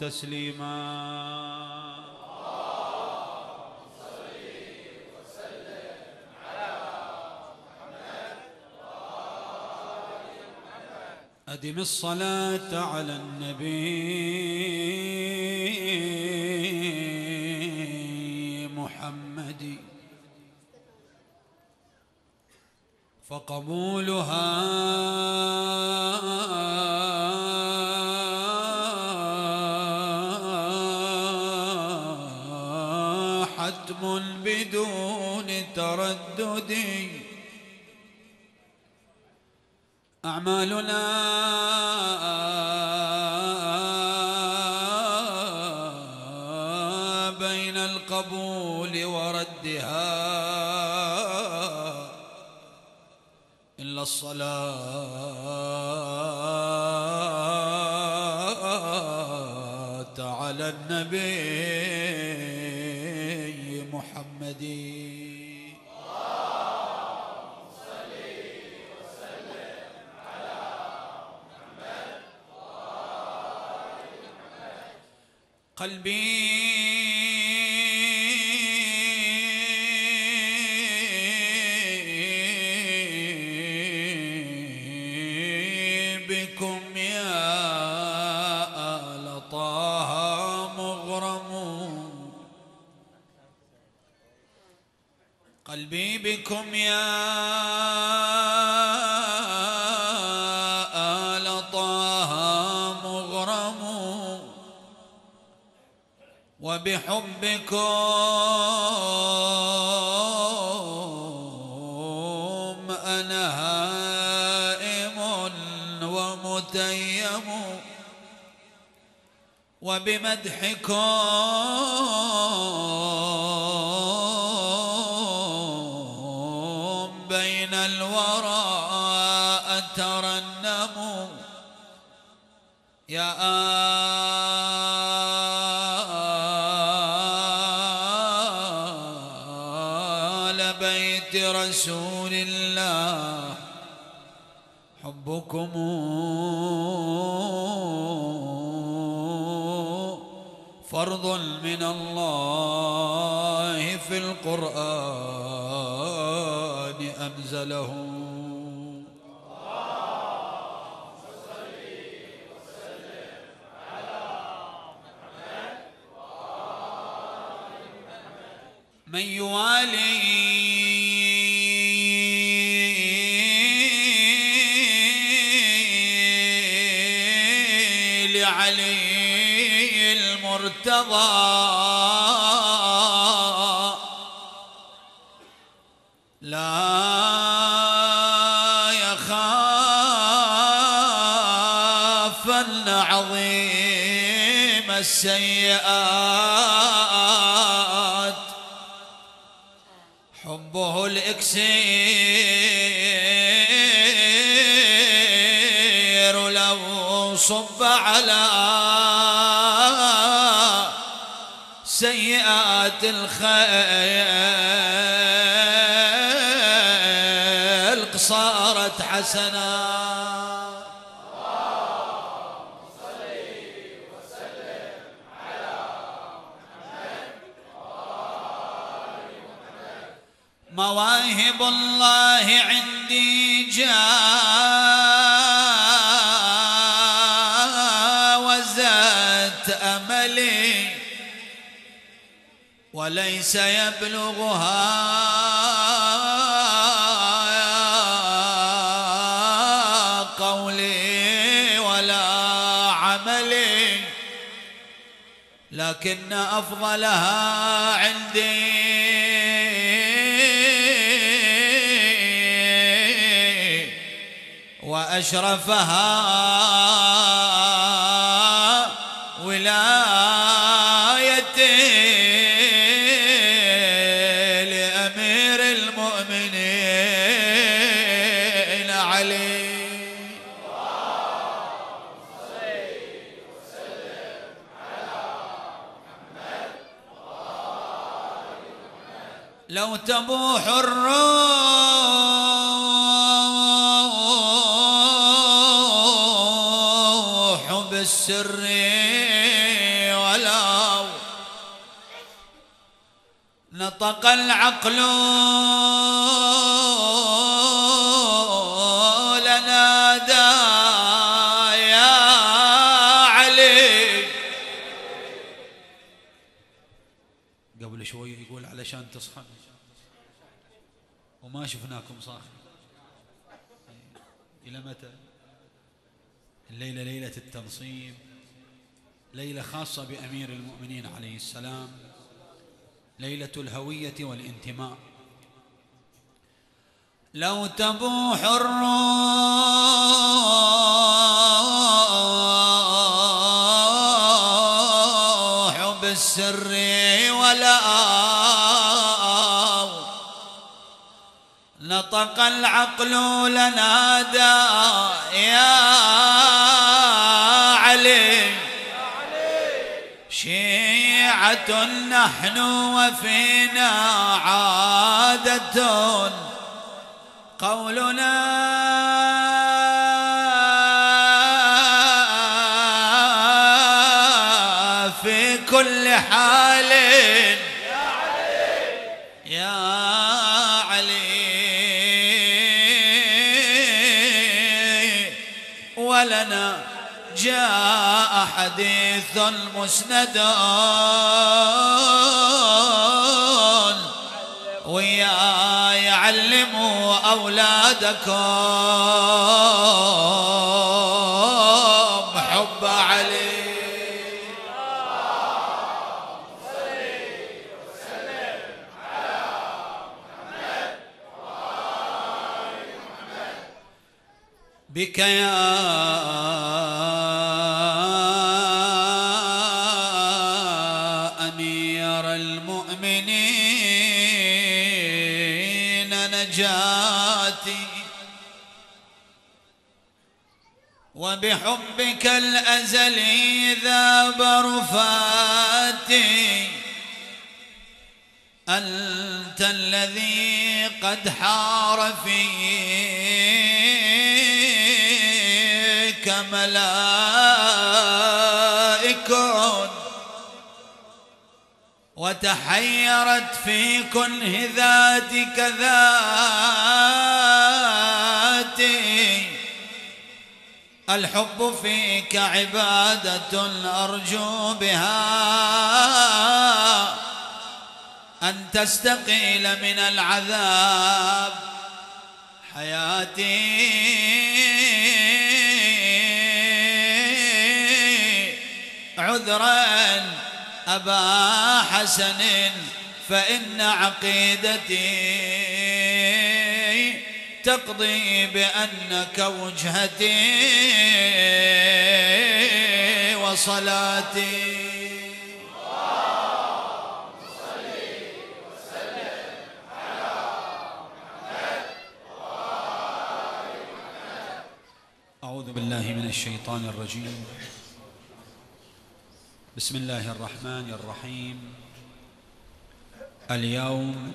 تسليما. أدم الصلاة على النبي. محمد. فقبولها. أعمالنا. بين القبول وردها. إلا الصلاة على النبي محمد. قلبي. بكم يا آل طه مغرم. قلبي بكم يا وبحبكم أنا هائم ومتيم وبمدحكم بين الورى أترنم. يا آل حبكم فرض من الله في القرآن أنزله. من يوالي المرتضى. لا يخافن عظيم السيئات الخلق صارت حسنات مواهب الله عندي جاوزت وليس يبلغها قولي ولا عملي لكن أفضلها عندي. وأشرفها تبوح الروح بالسر ولو نطق العقل قبل يقول علشان تصحى وما شفناكم صاحي إلى متى؟ الليلة ليلة التنصيب ليلة خاصة بأمير المؤمنين عليه السلام ليلة الهوية والانتماء. لو تبوح الروح نطق العقل لنادى يا علي. شيعة نحن وفينا عادة. قولنا ولنا جاء حديث مسند ويا يعلموا أولادكم. بك يا أمير المؤمنين نجاتي. وبحبك الأزلي ذاب رفاتي أنت الذي قد حار ملائك وتحيرت في كنه ذاتك ذاتي. الحب فيك عبادة أرجو بها أن تستقيل من العذاب. حياتي عذرا أبا حسن فإن عقيدتي تقضي بأنك وجهتي وصلاتي. أعوذ بالله من الشيطان الرجيم. بسم الله الرحمن الرحيم. اليوم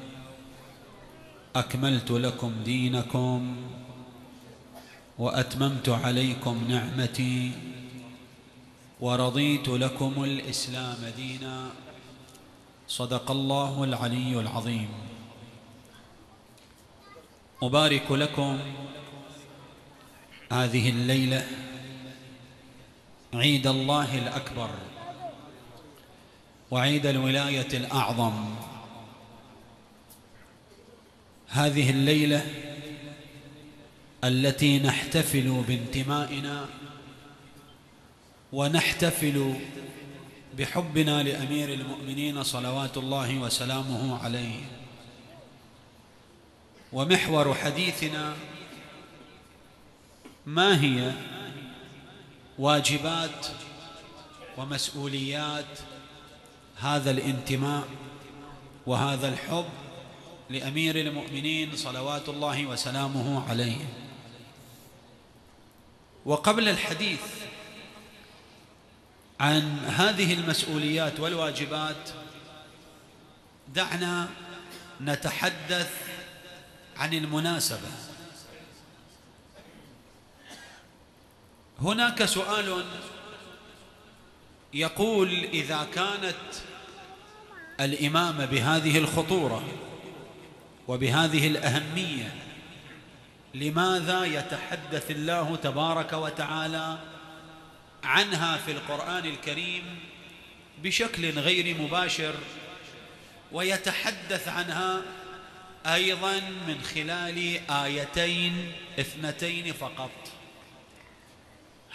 أكملت لكم دينكم وأتممت عليكم نعمتي ورضيت لكم الإسلام دينا. صدق الله العلي العظيم. أبارك لكم هذه الليلة عيد الله الأكبر. وعيد الولاية الأعظم. هذه الليلة التي نحتفل بانتمائنا ونحتفل بحبنا لأمير المؤمنين صلوات الله وسلامه عليه. ومحور حديثنا ما هي؟ واجبات ومسؤوليات هذا الانتماء وهذا الحب لأمير المؤمنين صلوات الله وسلامه عليه. وقبل الحديث عن هذه المسؤوليات والواجبات دعنا نتحدث عن المناسبة. هناك سؤال يقول إذا كانت الامامه بهذه الخطورة وبهذه الأهمية لماذا يتحدث الله تبارك وتعالى عنها في القرآن الكريم بشكل غير مباشر ويتحدث عنها أيضا من خلال آيتين اثنتين فقط؟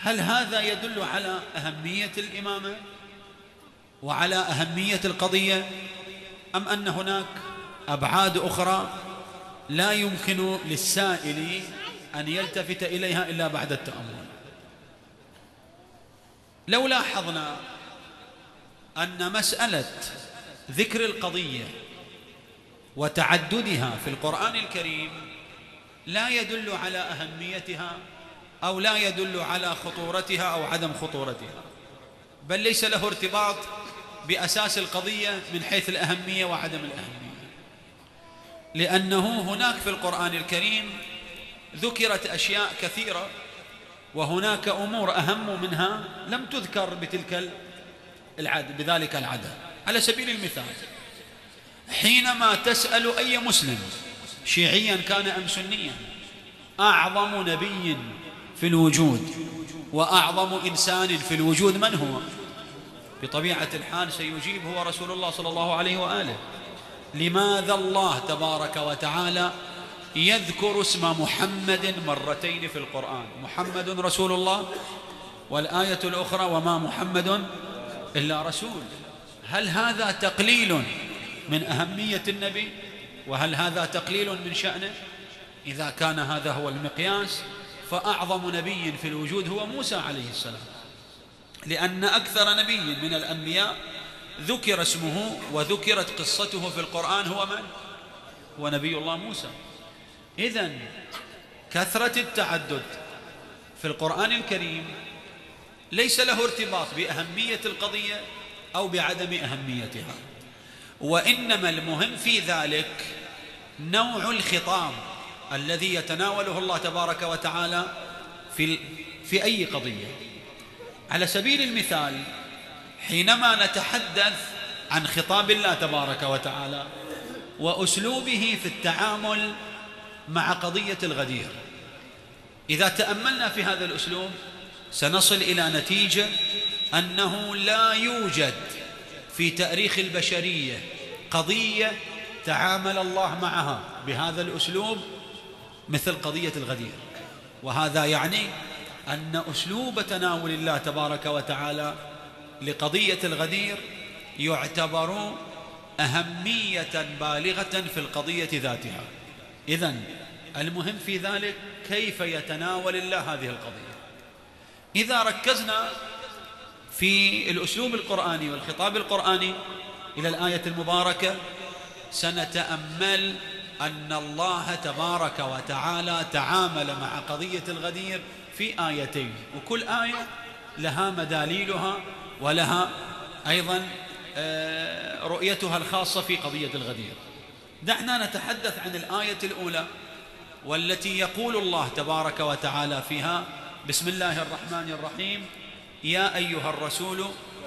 هل هذا يدل على أهمية الإمامة وعلى أهمية القضية أم أن هناك أبعاد أخرى لا يمكن للسائل أن يلتفت إليها إلا بعد التأمل؟ لو لاحظنا أن مسألة ذكر القضية وتعددها في القرآن الكريم لا يدل على أهميتها أو لا يدل على خطورتها أو عدم خطورتها. بل ليس له ارتباط بأساس القضية من حيث الأهمية وعدم الأهمية. لأنه هناك في القرآن الكريم ذكرت أشياء كثيرة وهناك أمور أهم منها لم تذكر بتلك العدد بذلك العدد. على سبيل المثال حينما تسأل أي مسلم شيعيا كان أم سنيا أعظم نبي في الوجود وأعظم إنسان في الوجود من هو؟ بطبيعة الحال سيجيب هو رسول الله صلى الله عليه وآله. لماذا الله تبارك وتعالى يذكر اسم محمد مرتين في القرآن؟ محمد رسول الله والآية الأخرى وما محمد إلا رسول. هل هذا تقليل من أهمية النبي؟ وهل هذا تقليل من شأنه؟ إذا كان هذا هو المقياس فأعظم نبي في الوجود هو موسى عليه السلام. لأن أكثر نبي من الأنبياء ذكر اسمه وذكرت قصته في القرآن هو من؟ هو نبي الله موسى. إذا كثرة التعدد في القرآن الكريم ليس له ارتباط بأهمية القضية أو بعدم أهميتها. وإنما المهم في ذلك نوع الخطاب الذي يتناوله الله تبارك وتعالى في في أي قضية. على سبيل المثال حينما نتحدث عن خطاب الله تبارك وتعالى وأسلوبه في التعامل مع قضية الغدير إذا تأملنا في هذا الأسلوب سنصل إلى نتيجة أنه لا يوجد في تاريخ البشرية قضية تعامل الله معها بهذا الأسلوب مثل قضية الغدير. وهذا يعني أن أسلوب تناول الله تبارك وتعالى لقضية الغدير يعتبر أهمية بالغة في القضية ذاتها. إذا المهم في ذلك كيف يتناول الله هذه القضية. إذا ركزنا في الأسلوب القرآني والخطاب القرآني إلى الآية المباركة سنتأمل أن الله تبارك وتعالى تعامل مع قضية الغدير في آيتين وكل آية لها مداليلها ولها أيضا آه، رؤيتها الخاصة في قضية الغدير. دعنا نتحدث عن الآية الأولى والتي يقول الله تبارك وتعالى فيها بسم الله الرحمن الرحيم يا أيها الرسول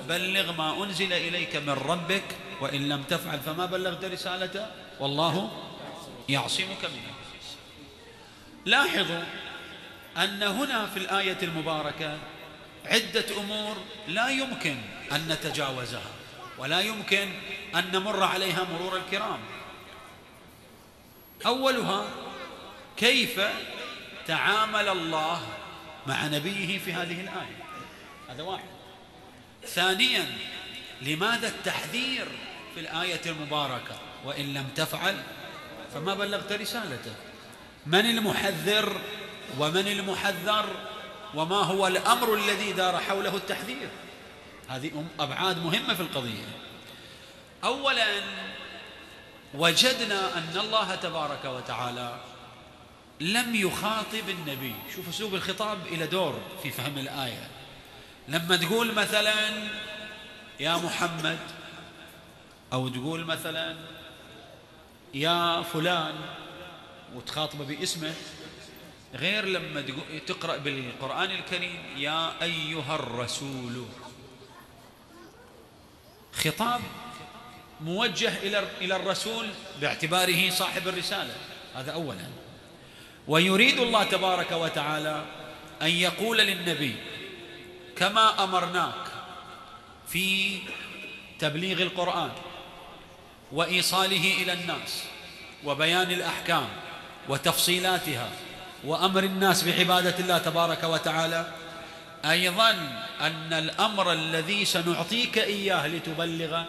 بلغ ما أنزل إليك من ربك وإن لم تفعل فما بلغت رسالته والله يعصمك من الناس لاحظوا أن هنا في الآية المباركة عدة أمور لا يمكن أن نتجاوزها ولا يمكن أن نمر عليها مرور الكرام. أولها كيف تعامل الله مع نبيه في هذه الآية؟ هذا واحد. ثانيا لماذا التحذير في الآية المباركة وإن لم تفعل؟ فما بلغت رسالته. من المحذر ومن المحذر وما هو الأمر الذي دار حوله التحذير. هذه أبعاد مهمة في القضية. أولا وجدنا أن الله تبارك وتعالى لم يخاطب النبي. شوف أسلوب الخطاب إلى دور في فهم الآية. لما تقول مثلا يا محمد أو تقول مثلا يا فلان وتخاطبه باسمه غير لما تقرأ بالقرآن الكريم يا أيها الرسول. خطاب موجه إلى إلى الرسول باعتباره صاحب الرسالة. هذا أولا. ويريد الله تبارك وتعالى أن يقول للنبي كما أمرناك في تبليغ القرآن. وإيصاله إلى الناس وبيان الأحكام وتفصيلاتها وأمر الناس بعبادة الله تبارك وتعالى. أيضا أن الأمر الذي سنعطيك إياه لتبلغه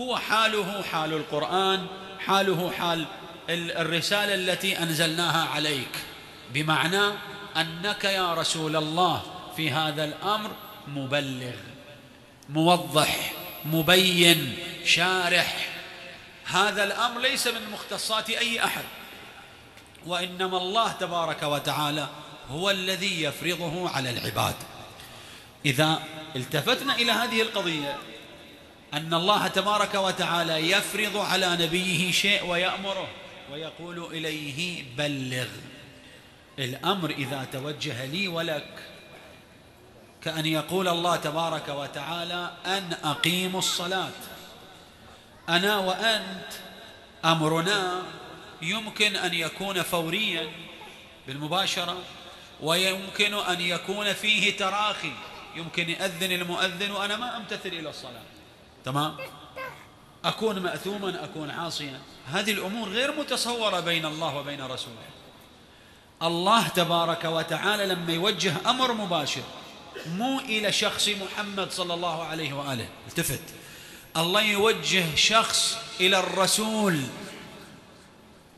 هو حاله حال القرآن حاله حال الرسالة التي أنزلناها عليك. بمعنى أنك يا رسول الله في هذا الأمر مبلغ موضح مبين شارح هذا الأمر ليس من مختصات أي أحد وإنما الله تبارك وتعالى هو الذي يفرضه على العباد. إذا التفتنا إلى هذه القضية أن الله تبارك وتعالى يفرض على نبيه شيء ويأمره ويقول إليه بلغ. الأمر إذا توجه لي ولك كأن يقول الله تبارك وتعالى أن أقيم الصلاة. أنا وأنت أمرنا يمكن أن يكون فوريا بالمباشرة ويمكن أن يكون فيه تراخي. يمكن يأذن المؤذن وأنا ما أمتثل إلى الصلاة. تمام؟ أكون مأثوما أكون عاصيا. هذه الأمور غير متصورة بين الله وبين رسوله. الله تبارك وتعالى لما يوجه أمر مباشر مو إلى شخص محمد صلى الله عليه وآله. التفت. الله يوجه شخص إلى الرسول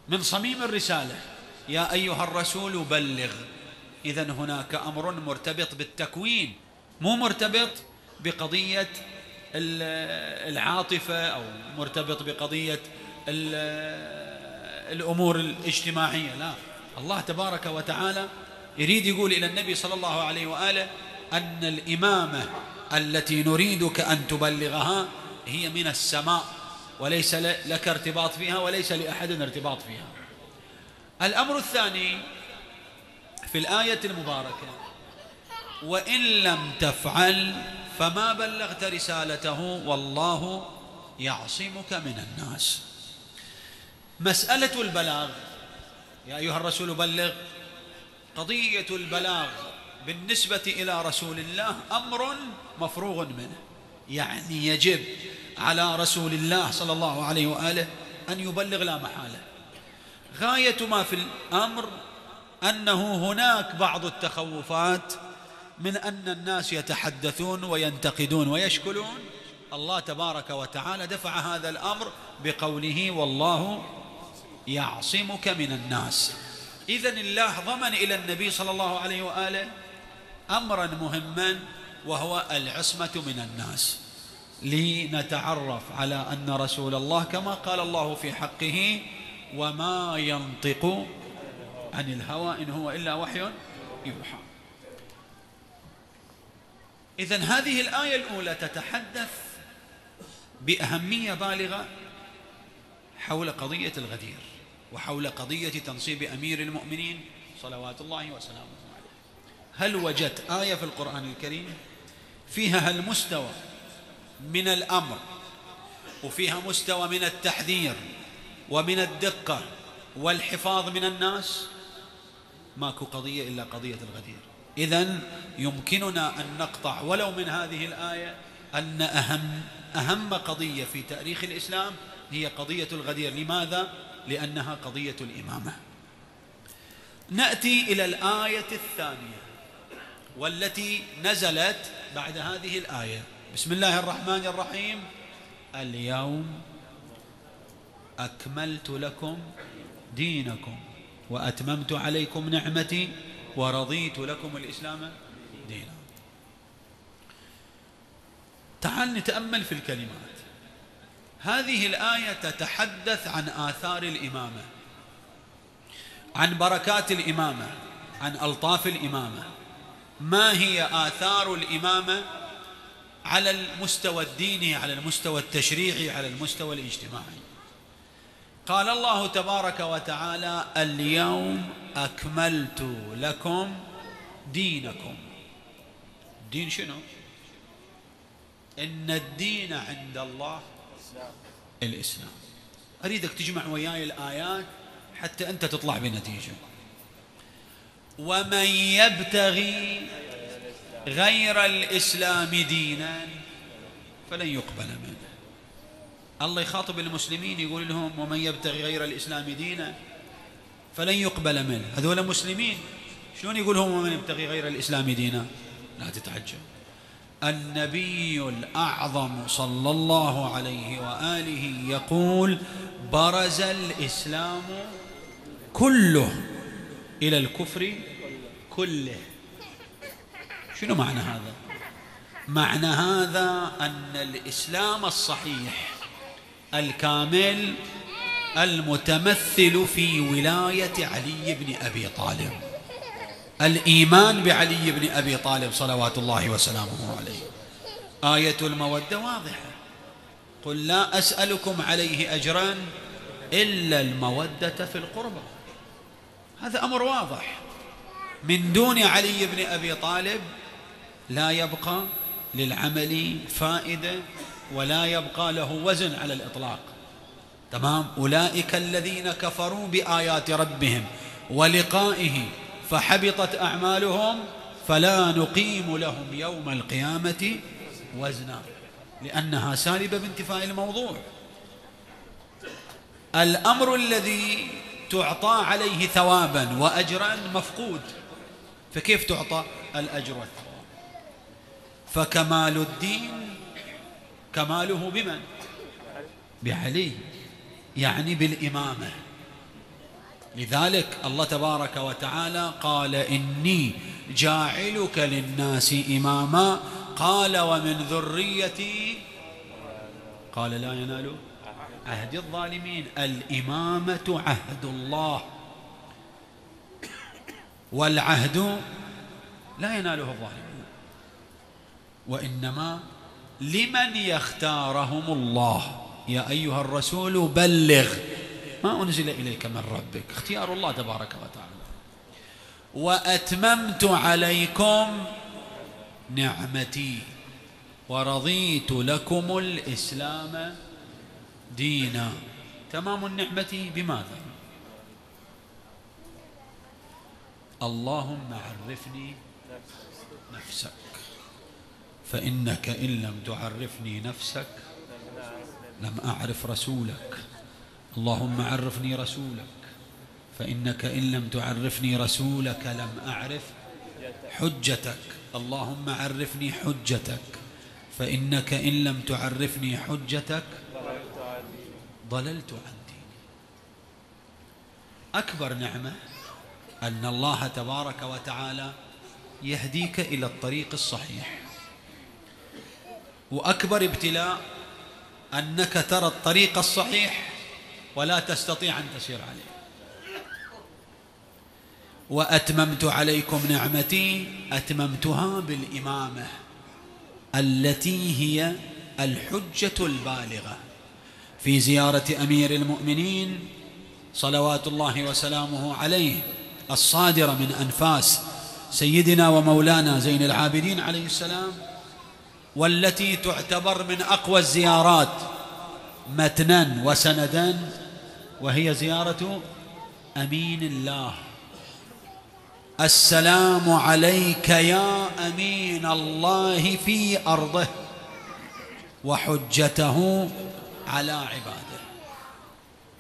من صميم الرسالة. يا أيها الرسول بلغ. إذا هناك أمر مرتبط بالتكوين مو مرتبط بقضية العاطفة أو مرتبط بقضية الأمور الاجتماعية لا. الله تبارك وتعالى يريد يقول إلى النبي صلى الله عليه وآله أن الإمامة التي نريدك أن تبلغها هي من السماء وليس لك ارتباط فيها وليس لأحد ارتباط فيها. الأمر الثاني في الآية المباركة وإن لم تفعل فما بلغت رسالته والله يعصمك من الناس. مسألة البلاغ يا أيها الرسول بلغ. قضية البلاغ بالنسبة إلى رسول الله أمر مفروغ منه. يعني يجب على رسول الله صلى الله عليه وآله أن يبلغ لا محالة. غاية ما في الأمر أنه هناك بعض التخوفات من أن الناس يتحدثون وينتقدون ويشكلون. الله تبارك وتعالى دفع هذا الأمر بقوله والله يعصمك من الناس. إذا الله ضمن إلى النبي صلى الله عليه وآله أمرا مهما وهو العصمة من الناس. لنتعرف على أن رسول الله كما قال الله في حقه وما ينطق عن الهوى إن هو إلا وحي يوحى. إذا هذه الآية الأولى تتحدث بأهمية بالغة حول قضية الغدير وحول قضية تنصيب أمير المؤمنين صلوات الله وسلامه عليه. هل وجدت آية في القرآن الكريم؟ فيها هالمستوى من الأمر وفيها مستوى من التحذير ومن الدقة والحفاظ من الناس. ماكو قضية إلا قضية الغدير. إذا يمكننا أن نقطع ولو من هذه الآية أن أهم أهم قضية في تاريخ الإسلام هي قضية الغدير. لماذا؟ لأنها قضية الإمامة. نأتي إلى الآية الثانية والتي نزلت بعد هذه الآية. بسم الله الرحمن الرحيم. اليوم أكملت لكم دينكم وأتممت عليكم نعمتي ورضيت لكم الإسلام دينا. تعال نتأمل في الكلمات. هذه الآية تتحدث عن آثار الإمامة عن بركات الإمامة عن ألطاف الإمامة ما هي آثار الامامه على المستوى الديني على المستوى التشريعي على المستوى الاجتماعي؟ قال الله تبارك وتعالى اليوم أكملت لكم دينكم. دين شنو؟ إن الدين عند الله الإسلام. أريدك تجمع وياي الآيات حتى أنت تطلع بنتيجة. ومن يبتغي غير الإسلام دينا فلن يقبل منه. الله يخاطب المسلمين يقول لهم ومن يبتغي غير الإسلام دينا فلن يقبل منه. هذول مسلمين شلون يقول هم ومن يبتغي غير الإسلام دينا؟ لا تتعجب. النبي الأعظم صلى الله عليه وآله يقول برز الإسلام كله إلى الكفر كله. شنو معنى هذا؟ معنى هذا أن الإسلام الصحيح الكامل المتمثل في ولاية علي بن أبي طالب. الإيمان بعلي بن أبي طالب صلوات الله وسلامه عليه. آية المودة واضحة. قل لا أسألكم عليه اجرا إلا المودة في القربى. هذا أمر واضح. من دون علي بن أبي طالب لا يبقى للعمل فائدة ولا يبقى له وزن على الإطلاق. تمام؟ أولئك الذين كفروا بآيات ربهم ولقائه فحبطت أعمالهم فلا نقيم لهم يوم القيامة وزنا. لأنها سالبة بانتفاء الموضوع. الأمر الذي تعطى عليه ثوابا واجرا مفقود. فكيف تعطى الأجر والثواب؟ فكمال الدين كماله بمن؟ بعلي يعني بالإمامة. لذلك الله تبارك وتعالى قال إني جاعلك للناس إماما. قال ومن ذريتي قال لا ينال عهد الظالمين. الإمامة عهد الله. والعهد لا يناله الظالمون وإنما لمن يختارهم الله. يا أيها الرسول بلغ. ما أنزل إليك من ربك. اختيار الله تبارك وتعالى. وأتممت عليكم نعمتي. ورضيت لكم الإسلام دينا. تمام النعمة بماذا؟ اللهم عرفني نفسك. فإنك إن لم تعرفني نفسك لم أعرف رسولك. اللهم عرفني رسولك. فإنك إن لم تعرفني رسولك لم أعرف حجتك. اللهم عرفني حجتك. فإنك إن لم تعرفني حجتك ضللت عن ديني. أكبر نعمة أن الله تبارك وتعالى يهديك إلى الطريق الصحيح. وأكبر ابتلاء أنك ترى الطريق الصحيح ولا تستطيع أن تسير عليه. وأتممت عليكم نعمتي أتممتها بالإمامة التي هي الحجة البالغة في زيارة أمير المؤمنين صلوات الله وسلامه عليه. الصادرة من أنفاس سيدنا ومولانا زين العابدين عليه السلام والتي تعتبر من أقوى الزيارات متنا وسندا وهي زيارة أمين الله. السلام عليك يا أمين الله في أرضه وحجته على عباده.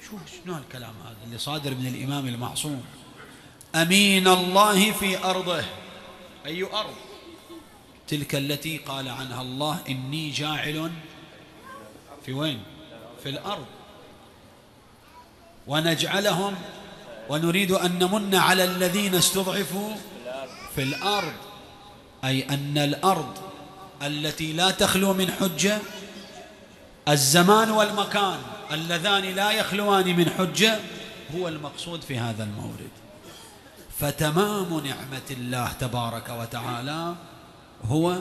شو شنو هالكلام هذا اللي صادر من الإمام المعصوم؟ أمين الله في أرضه. أي أرض؟ تلك التي قال عنها الله إني جاعل في وين؟ في الأرض. ونجعلهم ونريد أن نمن على الذين استضعفوا في الأرض. أي أن الأرض التي لا تخلو من حجة الزمان والمكان اللذان لا يخلوان من حجة هو المقصود في هذا المورد. فتمام نعمة الله تبارك وتعالى هو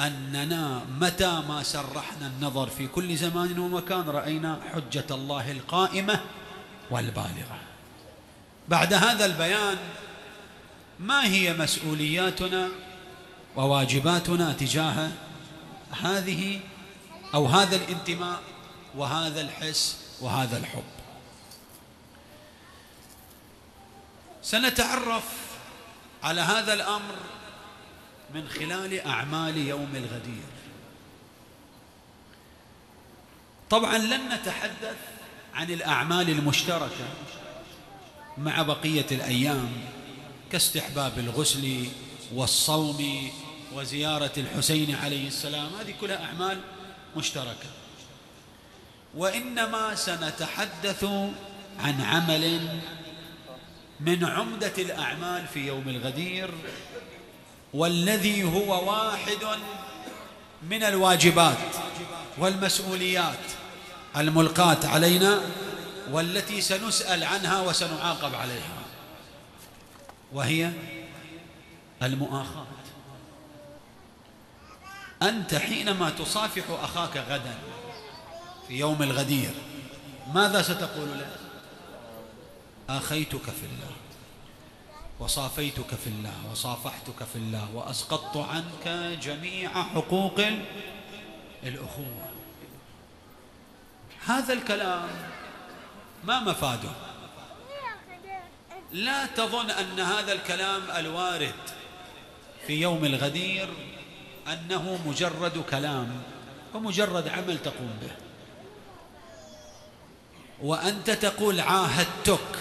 أننا متى ما سرحنا النظر في كل زمان ومكان رأينا حجة الله القائمة والبالغة. بعد هذا البيان ما هي مسؤولياتنا وواجباتنا تجاه هذه أو هذا الانتماء وهذا الحس وهذا الحب؟ سنتعرف على هذا الأمر من خلال أعمال يوم الغدير. طبعا لن نتحدث عن الأعمال المشتركة مع بقية الأيام كاستحباب الغسل والصوم وزيارة الحسين عليه السلام. هذه كلها أعمال مشتركة. وإنما سنتحدث عن عمل من عمدة الأعمال في يوم الغدير والذي هو واحد من الواجبات والمسؤوليات الملقاة علينا والتي سنسأل عنها وسنعاقب عليها وهي المؤاخاة. أنت حينما تصافح أخاك غدا في يوم الغدير ماذا ستقول له؟ آخيتك في الله وصافيتك في الله وصافحتك في الله وأسقطت عنك جميع حقوق الأخوة. هذا الكلام ما مفاده. لا تظن أن هذا الكلام الوارد في يوم الغدير أنه مجرد كلام ومجرد عمل تقوم به. وأنت تقول عاهدتك.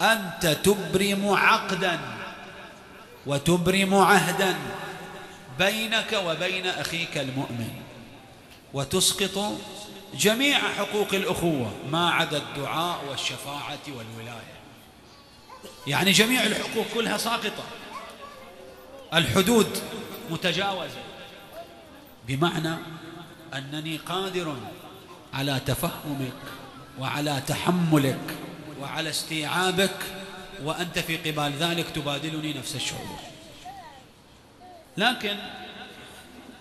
أنت تبرم عقدا وتبرم عهدا بينك وبين أخيك المؤمن. وتسقط جميع حقوق الأخوة ما عدا الدعاء والشفاعة والولاية. يعني جميع الحقوق كلها ساقطة. الحدود متجاوزة. بمعنى أنني قادر على تفهمك وعلى تحملك وعلى استيعابك وأنت في قبال ذلك تبادلني نفس الشعور. لكن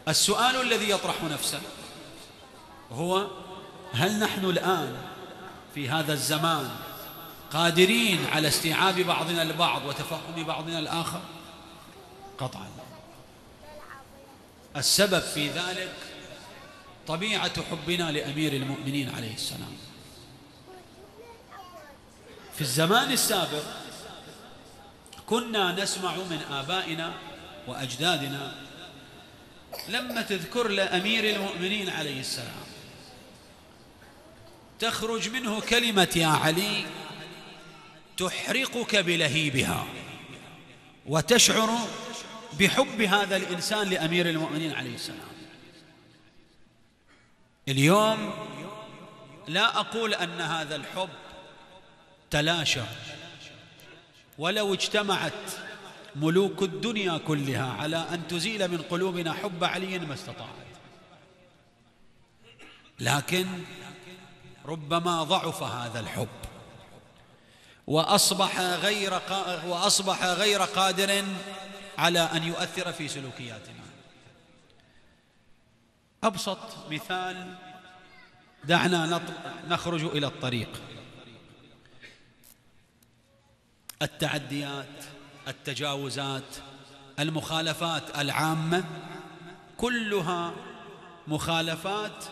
السؤال الذي يطرح نفسه هو هل نحن الآن في هذا الزمان قادرين على استيعاب بعضنا البعض وتفهم بعضنا الآخر؟ قطعا. السبب في ذلك طبيعة حبنا لأمير المؤمنين عليه السلام. في الزمان السابق كنا نسمع من آبائنا وأجدادنا لما تذكر لأمير المؤمنين عليه السلام تخرج منه كلمة يا علي تحرقك بلهيبها وتشعر بحب هذا الإنسان لأمير المؤمنين عليه السلام. اليوم لا أقول أن هذا الحب تلاشى. ولو اجتمعت ملوك الدنيا كلها على أن تزيل من قلوبنا حب علي ما استطاعت. لكن ربما ضعف هذا الحب. وأصبح غير وأصبح غير قادر على أن يؤثر في سلوكياتنا. أبسط مثال دعنا نخرج إلى الطريق. التعديات التجاوزات المخالفات العامة كلها مخالفات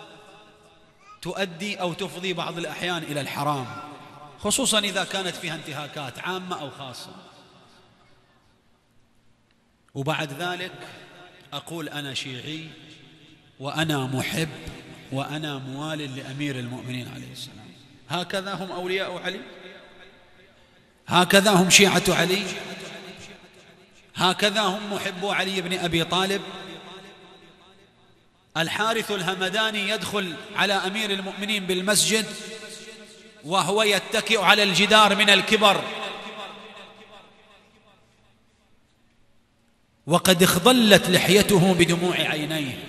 تؤدي أو تفضي بعض الأحيان إلى الحرام خصوصا إذا كانت فيها انتهاكات عامة أو خاصة. وبعد ذلك أقول أنا شيعي وأنا محب وأنا موال لأمير المؤمنين عليه السلام. هكذا هم أولياء علي. هكذا هم شيعة علي. هكذا هم محبو علي بن أبي طالب. الحارث الهمداني يدخل على أمير المؤمنين بالمسجد وهو يتكئ على الجدار من الكبر. وقد اخضلت لحيته بدموع عينيه.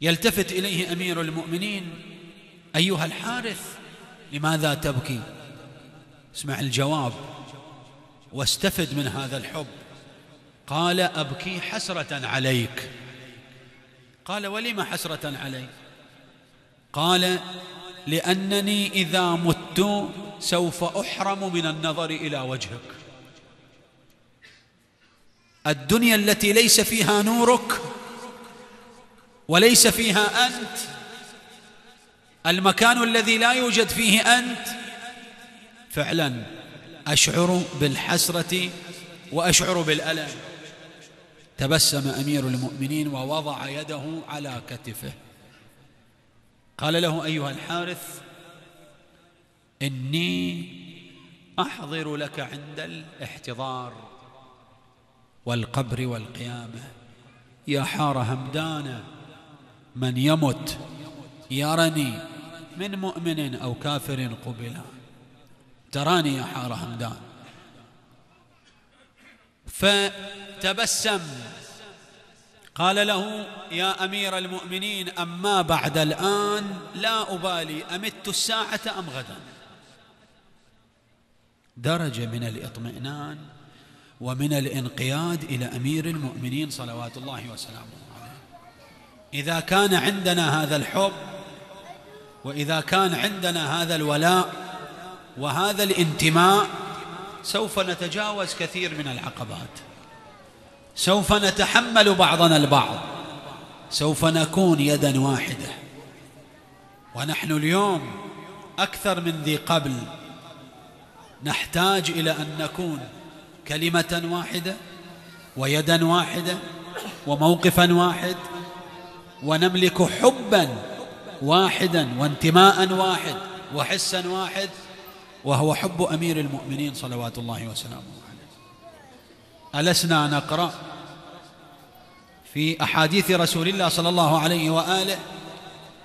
يلتفت إليه أمير المؤمنين. أيها الحارث لماذا تبكي؟ اسمع الجواب. واستفد من هذا الحب. قال أبكي حسرة عليك. قال ولم حسرة علي؟ قال لأنني إذا مت سوف أحرم من النظر إلى وجهك. الدنيا التي ليس فيها نورك وليس فيها أنت. المكان الذي لا يوجد فيه أنت. فعلا أشعر بالحسرة وأشعر بالألم. تبسم أمير المؤمنين ووضع يده على كتفه. قال له أيها الحارث إني أحضر لك عند الاحتضار والقبر والقيامة. يا حار همدان من يمت يرني من مؤمن أو كافر قبلا. تراني يا حار همدان. فتبسم. قال له يا أمير المؤمنين أما بعد الآن لا أبالي أمت الساعة أم غدا؟ درجه من الاطمئنان ومن الانقياد إلى أمير المؤمنين صلوات الله وسلامه عليه. إذا كان عندنا هذا الحب وإذا كان عندنا هذا الولاء وهذا الانتماء سوف نتجاوز كثير من العقبات. سوف نتحمل بعضنا البعض. سوف نكون يدا واحدة. ونحن اليوم أكثر من ذي قبل نحتاج إلى أن نكون كلمة واحدة ويدا واحدة وموقفا واحد ونملك حبا واحدا وانتماء واحد وحسا واحد وهو حب أمير المؤمنين صلوات الله وسلامه عليه. ألسنا نقرأ في أحاديث رسول الله صلى الله عليه وآله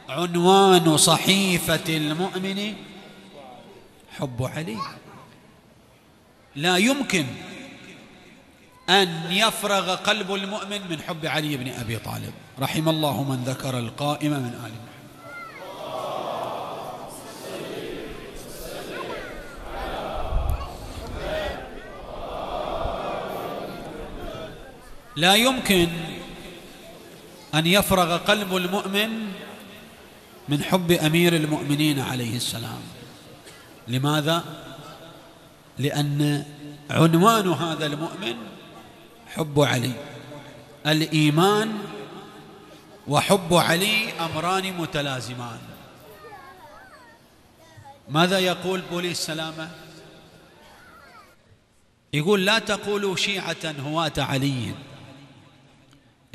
عنوان صحيفة المؤمن حب علي. لا يمكن أن يفرغ قلب المؤمن من حب علي بن أبي طالب. رحم الله من ذكر القائم من آل لا يمكن أن يفرغ قلب المؤمن من حب أمير المؤمنين عليه السلام. لماذا؟ لأن عنوان هذا المؤمن حب علي. الإيمان وحب علي أمران متلازمان. ماذا يقول بوليس سلامة؟ يقول لا تقولوا شيعة هواة علي.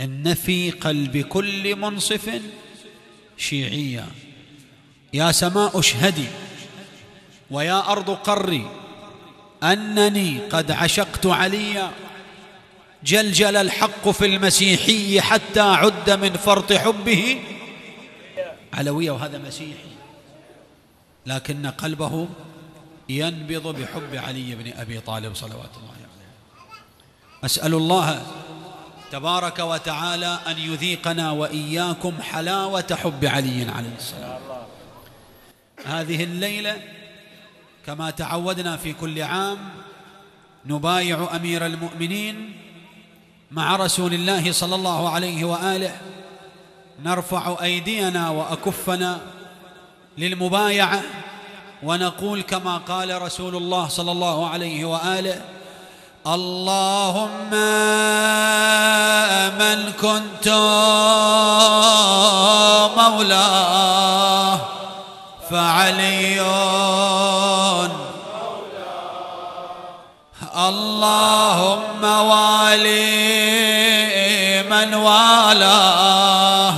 إن في قلب كل منصف شيعية. يا سماء اشهدي ويا أرض قري أنني قد عشقت عليا جلجل الحق في المسيحي حتى عد من فرط حبه. علوية وهذا مسيحي لكن قلبه ينبض بحب علي بن أبي طالب صلوات الله عليه. أسأل الله تبارك وتعالى أن يذيقنا وإياكم حلاوة حب علي عليه السلام. هذه الليلة كما تعودنا في كل عام نبايع أمير المؤمنين مع رسول الله صلى الله عليه وآله نرفع أيدينا وأكفنا للمبايعة ونقول كما قال رسول الله صلى الله عليه وآله اللهم من كنت مولاه فعلي اللهم والي من والاه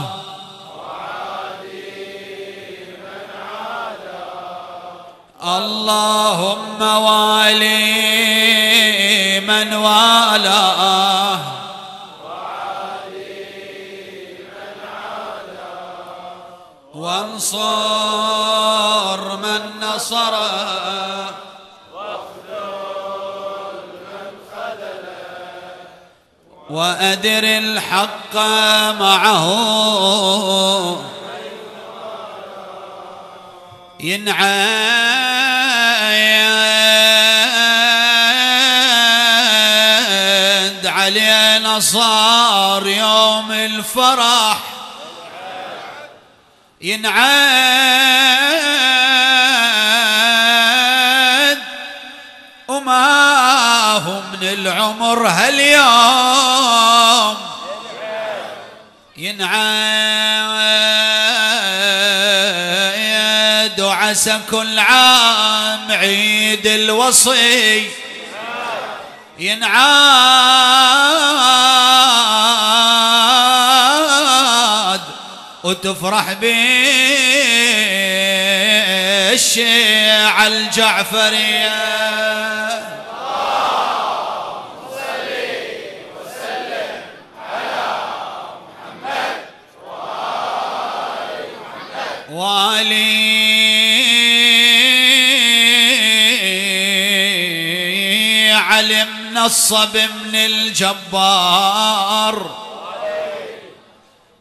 اللهم والي من والاه. وانصر من نصره وأدر الحق معه. ينعاد صار يوم الفرح. ينعاد. وما هو من العمر هاليوم. ينعاد وعسى كل عام عيد الوصي. ينعاد وتفرح بالشيعة الجعفرية. والي نصب من الجبار.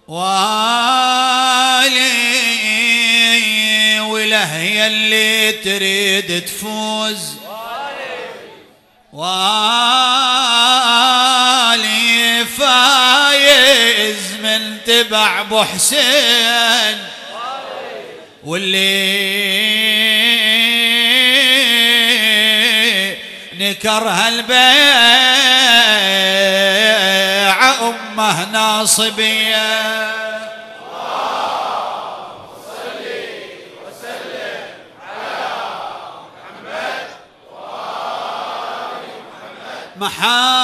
وآلي ولهي اللي تريد تفوز. وآلي فايز من تبع أبو حسين. واللي نكر هالبيع أمه ناصبية. محالة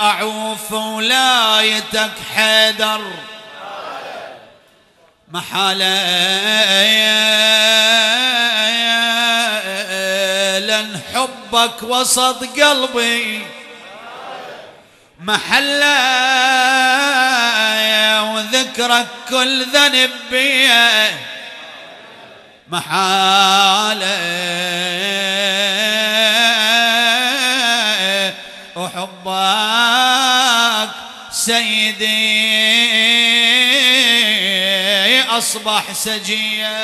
أعوف ولايتك حيدر. محالة لن حبك وسط قلبي. محلة وذكرك كل ذنب بيه محالة وحبك سيدي. أصبح سجيا.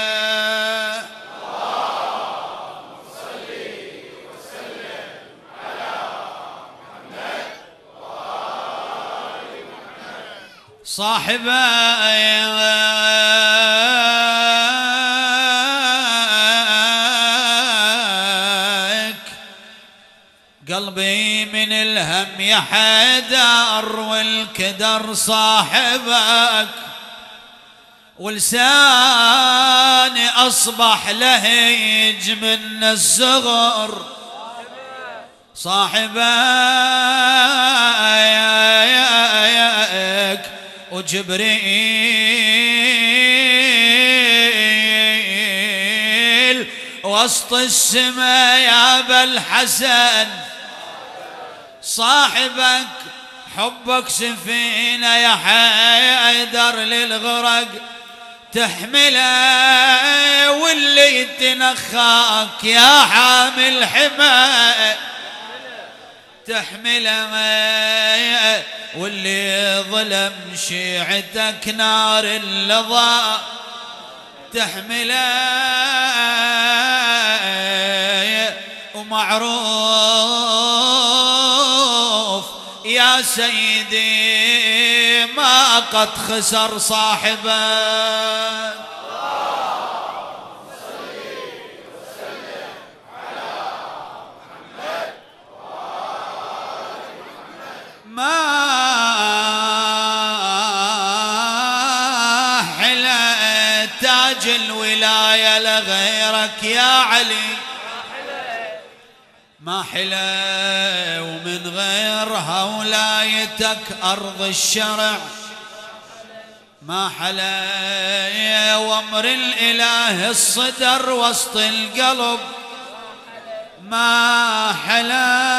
صاحبك قلبي من الهم يا والكدر صاحبك. ولساني أصبح لهيج من الصغر صاحبك وجبريل وسط السما يا أبا الحسن. صاحبك حبك سفينة يا حيدر للغرق. تحمله واللي تنخاك يا حامل حماه تحمله واللي ظلم شيعتك نار اللظى. تحمله ومعروف يا سيدي ما قد خسر صاحبه. ما حلا تاج الولاية لغيرك يا علي. ما حلا ومن غيرها ولايتك أرض الشرع. ما حلا وامر الإله الصدر وسط القلب. ما حلا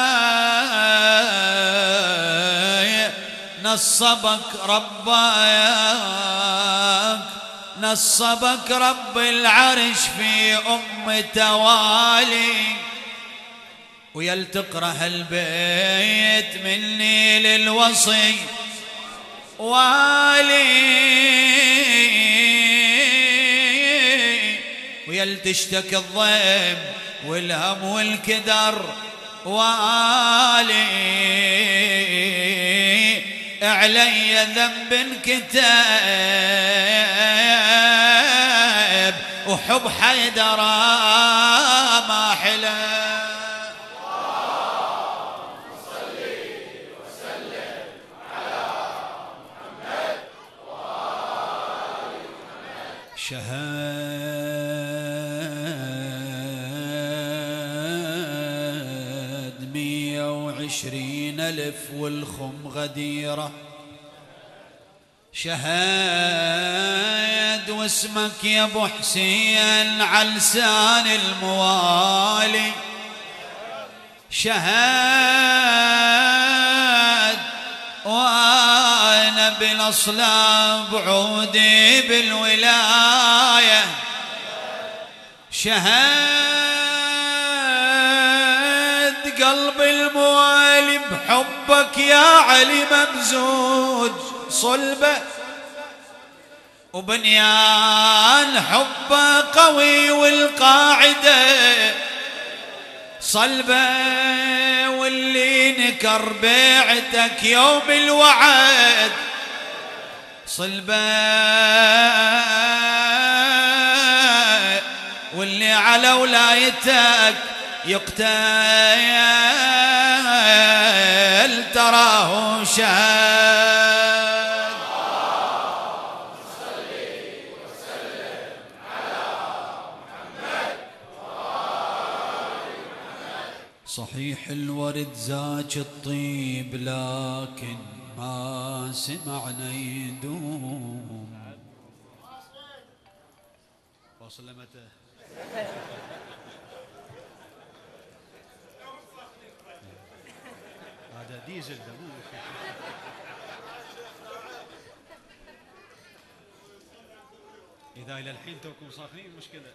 نصبك رباك نصبك رب العرش في أم توالي. ويلتقره البيت مني للوصي والي. ويلتشتك الضيم والهم والكدر والي. علي ذنب كتاب وحب حيدر ما حلم. وعشرين ألف والخم غديرة. شهاد واسمك يا أبو حسين علسان الموالي. شهاد وأنا بالأصلاب عودي بالولاية. شهاد قلب الموالي. بحبك يا علي ممزوج صلبه وبنيان حبه قوي والقاعدة صلبه واللي نكر بيعتك يوم الوعد صلبه واللي على ولايتك يقتل تراه شاد. صحيح الورد زاج الطيب لكن ما سمعنا يدوم. واصل لمتى ديزل ده مو إذا إلى الحين توكم صافين مشكلة.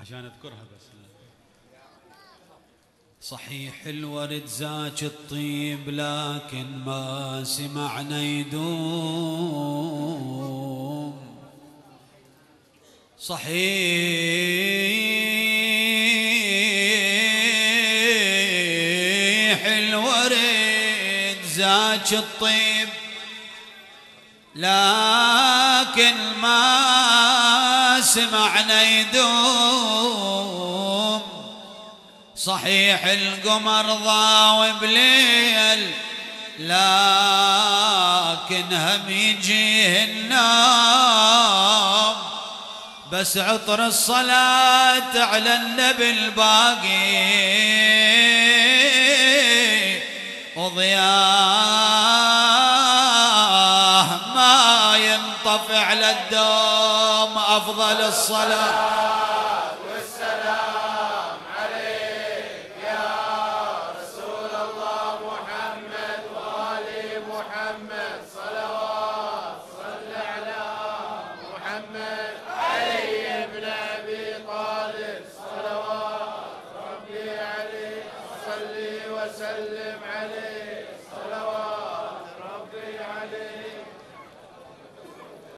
عشان أذكرها بس. صحيح الورد زاج الطيب لكن ما سمعنا يدوم صحيح الورد زاج الطيب لكن ما سمعنا يدوم. صحيح القمر ضاوي بليل لكن هم يجيه النوم. بس عطر الصلاة على النبي الباقي. وضياه ما ينطفي على الدوم أفضل الصلاة.